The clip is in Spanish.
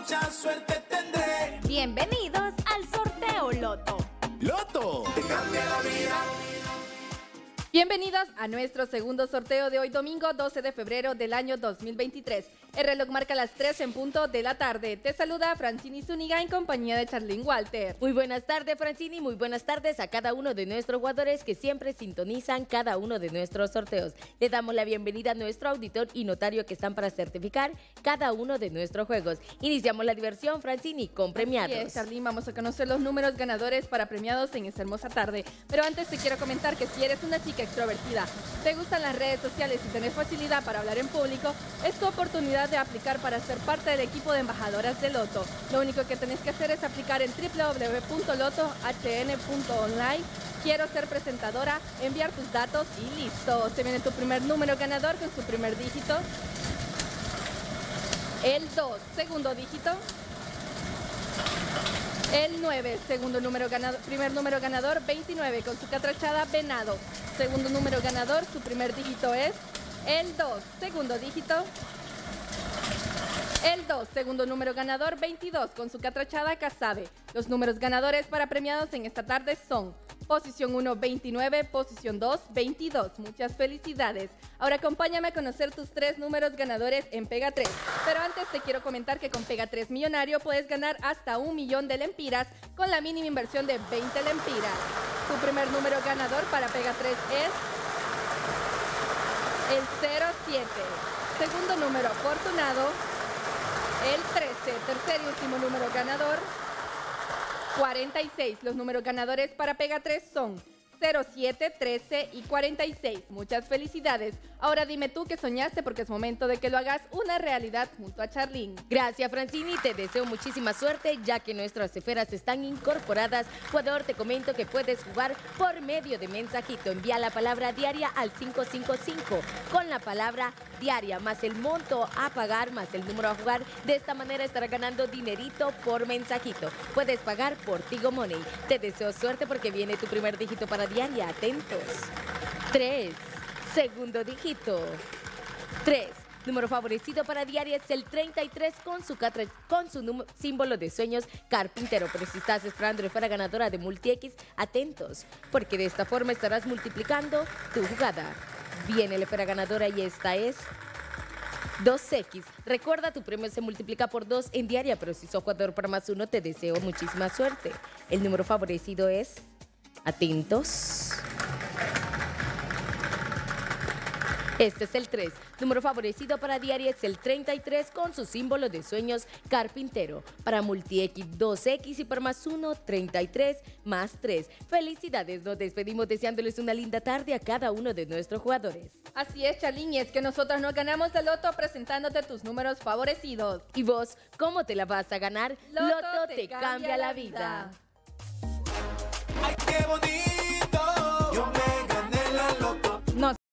mucha suerte tendré. Bienvenidos al sorteo Loto. Loto, te cambia la vida. Bienvenidos a nuestro segundo sorteo de hoy domingo 12 de febrero del año 2023. El reloj marca las 3 en punto de la tarde. Te saluda Francini Zúñiga en compañía de Charlene Walter. Muy buenas tardes Francini, muy buenas tardes a cada uno de nuestros jugadores que siempre sintonizan cada uno de nuestros sorteos. Le damos la bienvenida a nuestro auditor y notario que están para certificar cada uno de nuestros juegos. Iniciamos la diversión Francini con premiados. Así es, Charlene, vamos a conocer los números ganadores para premiados en esta hermosa tarde. Pero antes te quiero comentar que si eres una chica extrovertida, te gustan las redes sociales y tenés facilidad para hablar en público, es tu oportunidad de aplicar para ser parte del equipo de embajadoras de Loto. Lo único que tenés que hacer es aplicar en www.lotohn.online. Quiero ser presentadora, enviar tus datos y listo. Se viene tu primer número ganador con su primer dígito. El 2, segundo dígito. El 9, segundo número ganador, primer número ganador, 29, con su catrachada Venado. Segundo número ganador, su primer dígito es el 2, segundo dígito. El 2, segundo número ganador, 22, con su catrachada Casabe. Los números ganadores para premiados en esta tarde son Posición 1, 29. Posición 2, 22. Muchas felicidades. Ahora acompáñame a conocer tus tres números ganadores en Pega 3. Pero antes te quiero comentar que con Pega 3 Millonario puedes ganar hasta un millón de lempiras con la mínima inversión de 20 lempiras. Tu primer número ganador para Pega 3 es el 07. Segundo número afortunado, el 13. Tercer y último número ganador, 46. Los números ganadores para Pega 3 son 07, 13 y 46. Muchas felicidades. Ahora dime tú que soñaste porque es momento de que lo hagas una realidad junto a Charlene. Gracias Francini, te deseo muchísima suerte ya que nuestras esferas están incorporadas. Jugador, te comento que puedes jugar por medio de mensajito. Envía la palabra diaria al 555 con la palabra diaria más el monto a pagar más el número a jugar. De esta manera estarás ganando dinerito por mensajito. Puedes pagar por Tigo Money. Te deseo suerte porque viene tu primer dígito para diaria. Atentos. 3. Segundo dígito. 3. Número favorecido para diaria es el 33 con su, con su símbolo de sueños carpintero. Pero si estás esperando la fuera ganadora de MultiX, atentos, porque de esta forma estarás multiplicando tu jugada. Viene la esfera ganadora y esta es 2X. Recuerda, tu premio se multiplica por 2 en diaria, pero si sos jugador para más uno, te deseo muchísima suerte. El número favorecido es... Atentos. Este es el 3. Número favorecido para diaria es el 33 con su símbolo de sueños carpintero. Para multi-X 2X y para más 1, 33 más 3. Felicidades, nos despedimos deseándoles una linda tarde a cada uno de nuestros jugadores. Así es, Chalín, y es que nosotros nos ganamos el loto presentándote tus números favorecidos. ¿Y vos cómo te la vas a ganar? Loto, te, cambia, la vida. Ay, qué bonito.